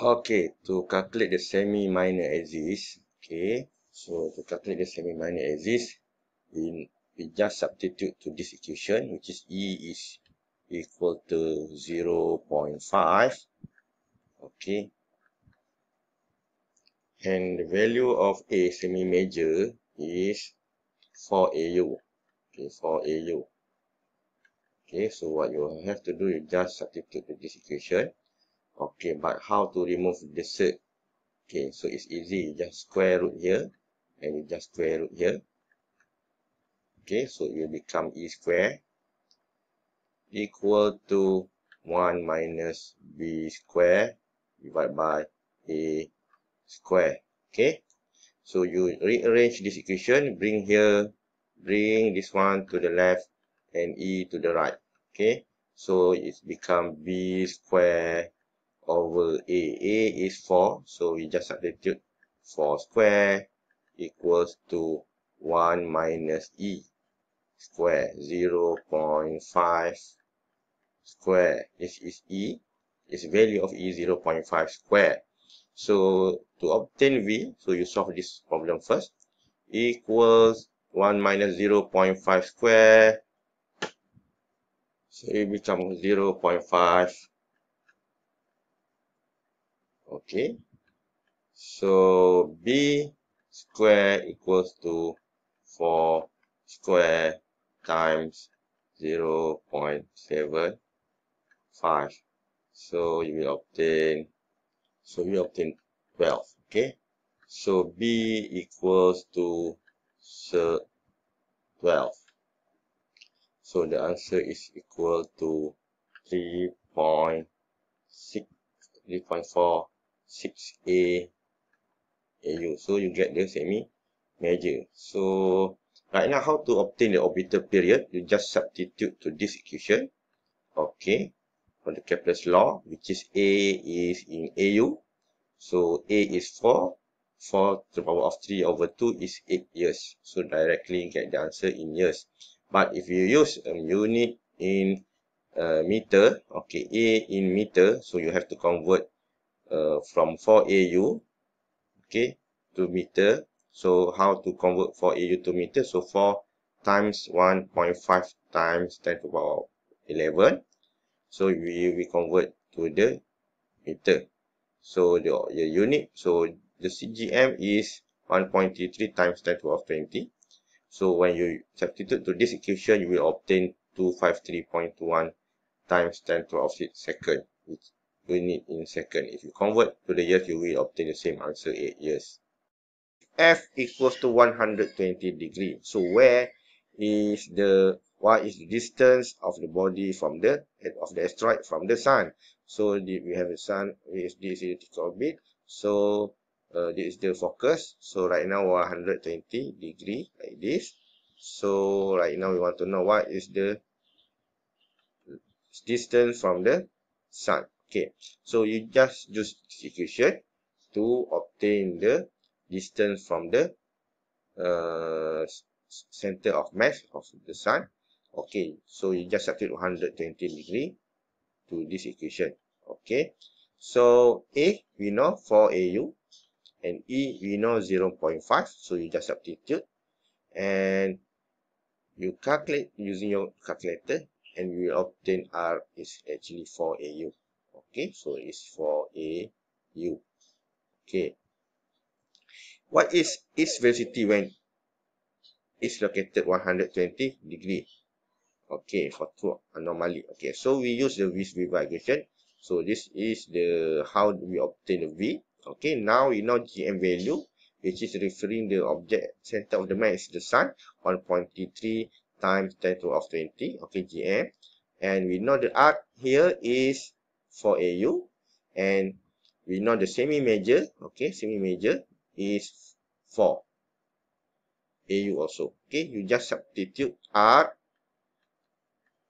Okay, to calculate the semi-minor axis, okay, so to calculate the semi-minor axis, we, we just substitute to this equation, which is E is equal to 0 0.5, okay, and the value of A semi-major is 4 AU, okay, 4 AU. Okay, so what you have to do is just substitute to this equation. Okay, but how to remove the cert? Okay, so it's easy. Just square root here and you just square root here. Okay, so it will become e square equal to 1 minus b square divided by a square. Okay, so you rearrange this equation, bring here, bring this one to the left and e to the right. Okay, so it's become b square over a. a is 4, so we just substitute 4 square equals to 1 minus e square 0 0.5 square. This is e. Its value of e 0 0.5 square. So to obtain v, so you solve this problem first, equals 1 minus 0 0.5 square. So it becomes 0 0.5 okay. So b square equals to 4 square times 0 0.75 so you will obtain so you obtain 12 okay? So b equals to 12 so the answer is equal to 3.6 3.4 6A AU. So you get the semi major. So right now, how to obtain the orbital period? You just substitute to this equation. Okay. For the Kepler's law, which is A is in AU. So A is 4. 4 to the power of 3 over 2 is 8 years. So directly get the answer in years. But if you use a unit in uh, meter, okay, A in meter, so you have to convert uh, from 4 AU okay to meter. So how to convert 4 AU to meter? So 4 times 1.5 times 10 to the power 11 so we we convert to the meter. So the, the unit so the CGM is 1.33 times 10 to the power 20 so when you substitute to this equation you will obtain 253.21 times 10 to the power 6 second which unit in second. If you convert to the years, you will obtain the same answer, 8 years. F equals to 120 degree. So where is the what is the distance of the body from the of the asteroid from the sun? So we have a sun is this is the orbit. So uh, this is the focus. So right now 120 degree like this. So right now we want to know what is the distance from the sun. Okay, so you just use equation to obtain the distance from the uh, center of mass of the sun. Okay, so you just substitute 120 degree to this equation. Okay, so A we know 4 AU and E we know 0 0.5. So you just substitute and you calculate using your calculator and you will obtain R is actually 4 AU okay so it's for a u. Okay. What is its velocity when it's located 120 degree? Okay for two anomaly. Okay so we use the v equation. So this is the how we obtain the v. Okay now we know gm value which is referring the object center of the mass is the sun 1.33 times 10 to of 20 okay gm and we know the arc here is for AU and we know the semi-major, okay, semi-major is 4 AU also. Okay, you just substitute R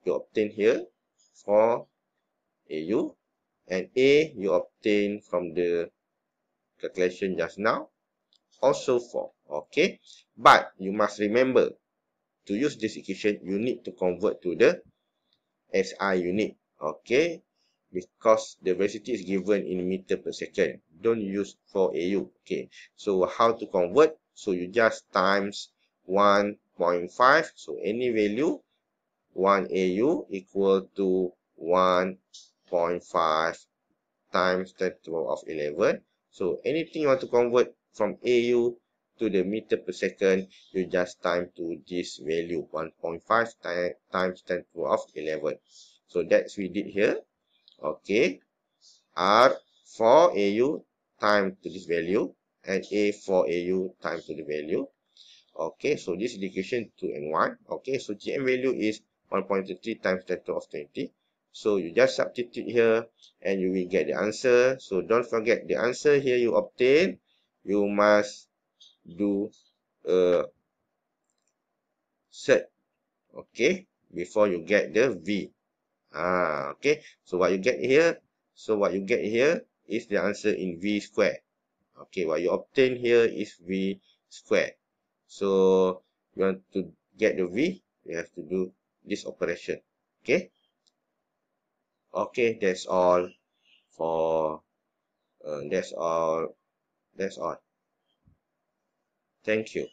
you obtain here for AU and A you obtain from the calculation just now also 4. Okay, but you must remember to use this equation you need to convert to the SI unit. Okay, because the velocity is given in meter per second. Don't use for AU. Okay. So how to convert? So you just times 1.5. So any value 1 AU equal to 1.5 times 10 to the power of 11. So anything you want to convert from AU to the meter per second, you just time to this value 1.5 times 10 to the power of 11. So that's we did here. Okay. R for AU time to this value and A for AU time to the value. Okay, so this is equation 2 and 1. Okay, so GM value is 1.33 times 10 to the 20. So you just substitute here and you will get the answer. So don't forget the answer here you obtain. You must do a set. Okay, before you get the V. Ah, okay. So what you get here? So what you get here is the answer in V square. Okay, what you obtain here is V square. So you want to get the V, you have to do this operation. Okay. Okay, that's all for uh, that's all that's all. Thank you.